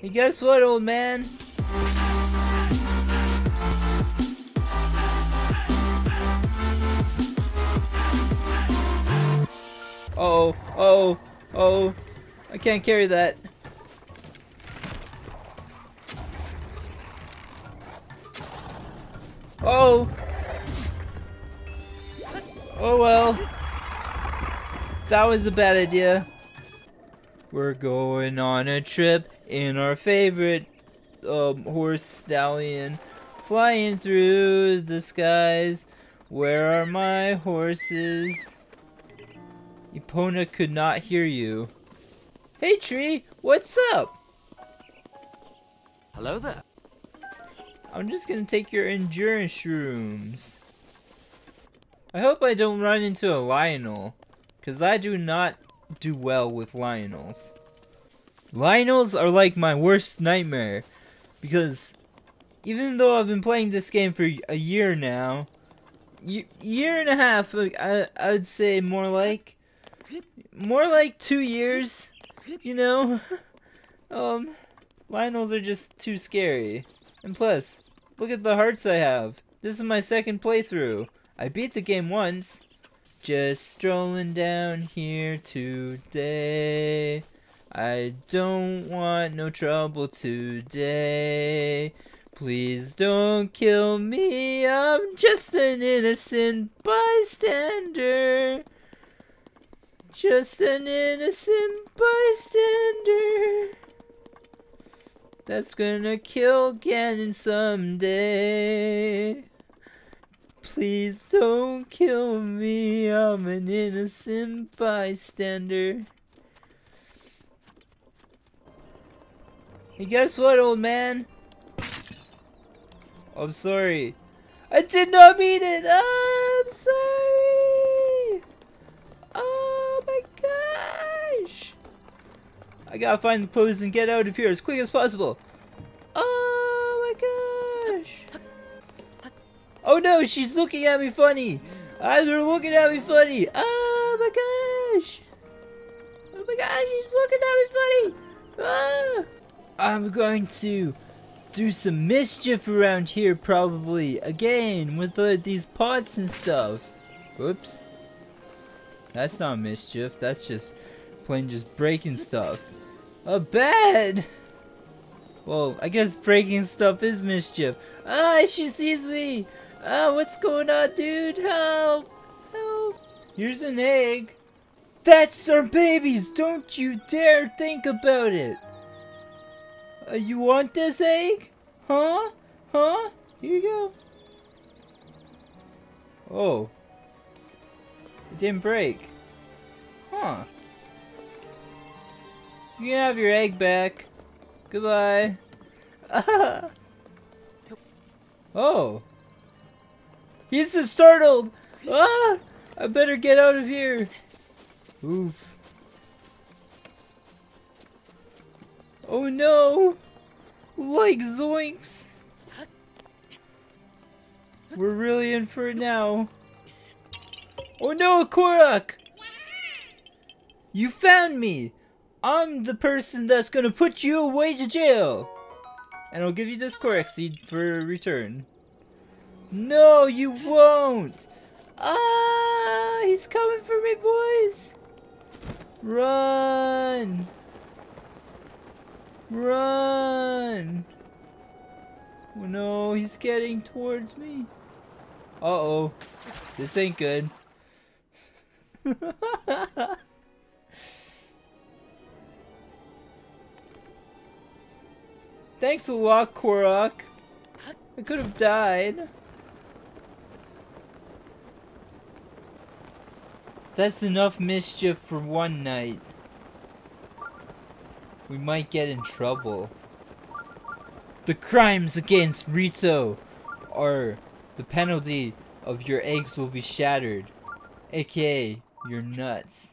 Hey, guess what, old man? Uh oh, oh, oh. I can't carry that. Oh! Oh well. That was a bad idea. We're going on a trip in our favorite um, horse stallion, flying through the skies. Where are my horses? Epona could not hear you. Hey tree, what's up? Hello there. I'm just gonna take your endurance shrooms. I hope I don't run into a Lynel, because I do not do well with Lynels. Lynels are like my worst nightmare, because even though I've been playing this game for a year now, year and a half, I, I'd say more like, more like two years, you know? um, Lynels are just too scary. And plus, look at the hearts I have. This is my second playthrough. I beat the game once. Just strolling down here today. I don't want no trouble today. Please don't kill me, I'm just an innocent bystander. Just an innocent bystander. That's gonna kill Ganon someday. Please don't kill me, I'm an innocent bystander. Hey, guess what, old man? I'm sorry. I did not mean it! I'm sorry! Oh my gosh! I gotta find the clothes and get out of here as quick as possible. Oh no, she's looking at me funny! Ah, they're looking at me funny! Oh my gosh! Oh my gosh, she's looking at me funny! Ah! I'm going to do some mischief around here probably again with uh, these pots and stuff. Whoops. That's not mischief, that's just plain just breaking stuff. A bed! Well, I guess breaking stuff is mischief. Ah, she sees me! Ah, what's going on, dude? Help! Help! Here's an egg. That's our babies! Don't you dare think about it! Uh, you want this egg? Huh? Huh? Here you go. Oh. It didn't break. Huh. You can have your egg back. Goodbye. oh. He's so startled. Ah! I better get out of here. Oof. Oh no! Like zoinks! We're really in for it now. Oh no, Korok! You found me! I'm the person that's gonna put you away to jail! And I'll give you this Korok seed for return. No, you won't! Ah, he's coming for me, boys! Run! Run! Oh no, he's getting towards me. Uh-oh. This ain't good. Thanks a lot, Korok. I could have died. That's enough mischief for one night we might get in trouble. The crimes against Rito are the penalty of your eggs will be shattered, aka your nuts.